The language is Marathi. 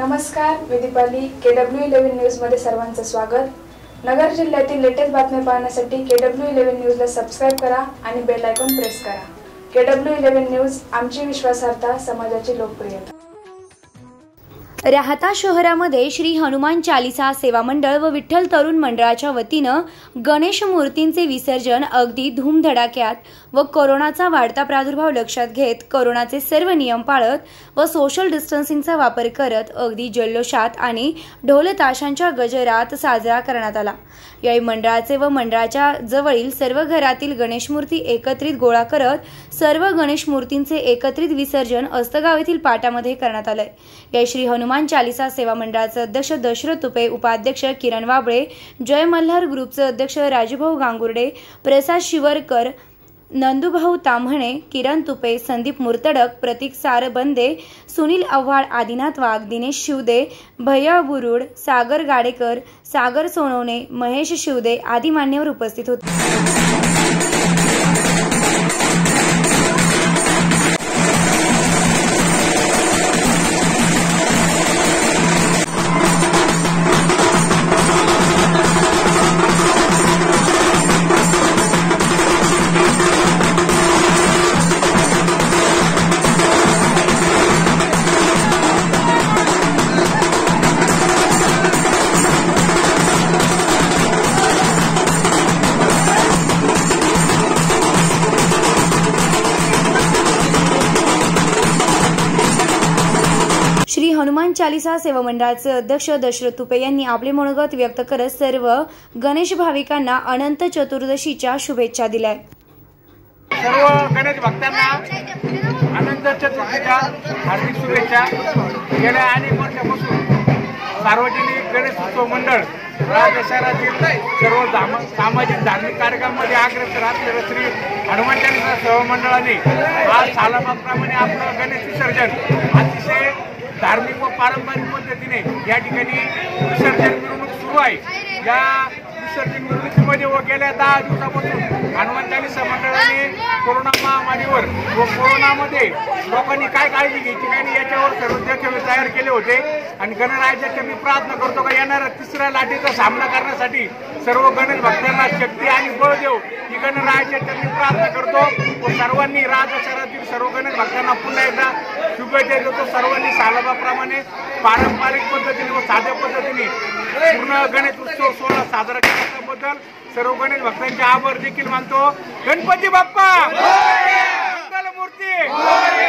नमस्कार मी दीपाली के डब्ल्यू इलेव्हन न्यूजमध्ये सर्वांचं स्वागत. नगर जिल्ह्यातील लेटेस्ट बातम्या पाहण्यासाठी के डब्ल्यू इलेव्हन न्यूजला सबस्क्राईब करा आणि बेल आयकॉन प्रेस करा. के डब्ल्यू इलेव्हन न्यूज आमची विश्वासार्हता समाजाची लोकप्रियता. राहता शहरामध्ये श्री हनुमान चालिसा सेवा मंडळ व विठ्ठल तरुण मंडळाच्या वतीनं गणेश मूर्तींचे विसर्जन अगदी धूमधडाक्यात व कोरोनाचा वाढता प्रादुर्भाव लक्षात घेत कोरोनाचे सर्व नियम पाळत व सोशल डिस्टन्सिंगचा वापर करत अगदी जल्लोषात आणि ढोलताशांच्या गजरात साजरा करण्यात आला. यावेळी मंडळाचे व मंडळाच्या जवळील सर्व घरातील गणेश मूर्ती एकत्रित गोळा करत सर्व गणेश मूर्तींचे एकत्रित विसर्जन अस्तगाव येथील पाटामध्ये करण्यात आलंय. या श्री हनुमान चालिसा सेवा मंडळाचे अध्यक्ष दशरथ तुपे उपाध्यक्ष किरण वाबळे जय मल्हार ग्रुपचे अध्यक्ष राजूभाऊ गांगुर्डे प्रसाद शिवरकर नंदुभाऊ ताम्हणे किरण तुपे संदीप मुर्तडक प्रतीक सारबंदे सुनील आव्हाड आदिनाथ वाघ दिनेश शिवदे भैया बुरुड सागर गाडेकर सागर सोनवणे महेश शिवदे आदी मान्यवर उपस्थित होते. हनुमान चालिसा सेवा मंडळाचे अध्यक्ष दशरथ तुपे यांनी आपले मनोगत व्यक्त करत सर्व गणेश भाविकांना अनंत चतुर्दशीच्या शुभेच्छा दिल्या. सर्व गणेश भक्तांना अनंत चतुर्थीच्या हार्दिक शुभेच्छा. गेल्या अनेक वर्षापासून सार्वजनिक गणेश उत्सव मंडळ राज्य शहरातील सर्व धाम सामाजिक धार्मिक कार्यक्रमामध्ये अग्रेसर असलेलं श्री हनुमान चालिसा सेवा मंडळाने आज सालाबाप्रमाणे आपलं गणेश विसर्जन अतिशय धार्मिक व पारंपरिक पद्धतीने या ठिकाणी विसर्जन मिरवणूक सुरू आहे. या विसर्जन मिरवणुकीमध्ये व गेल्या दहा दिवसापासून हनुमान चालिसा मंडळाने कोरोना महामारीवर व कोरोनामध्ये लोकांनी काय काळजी घ्यायची आणि याच्यावर सर्व तयार केले होते. आणि गणराज्याचे मी प्रार्थना करतो का येणाऱ्या तिसऱ्या लाटेचा सामना करण्यासाठी सर्व गणेश भक्तांना शक्ती आणि बळ देव ही गणराज्याच्या मी प्रार्थना करतो. व सर्वांनी राज शहरातील सर्व गणेश भक्तांना पुन्हा एकदा शुभेच्छा देतो सर्वांनी सालाबाप्रमाणे पारंपरिक पद्धतीने व साध्या पद्धतीने पूर्ण गणेश उत्सव सोहळा साजरा केल्याबद्दल सर्व गणेश भक्तांचे आभार देखील मानतो. गणपती बाप्पा! मूर्ती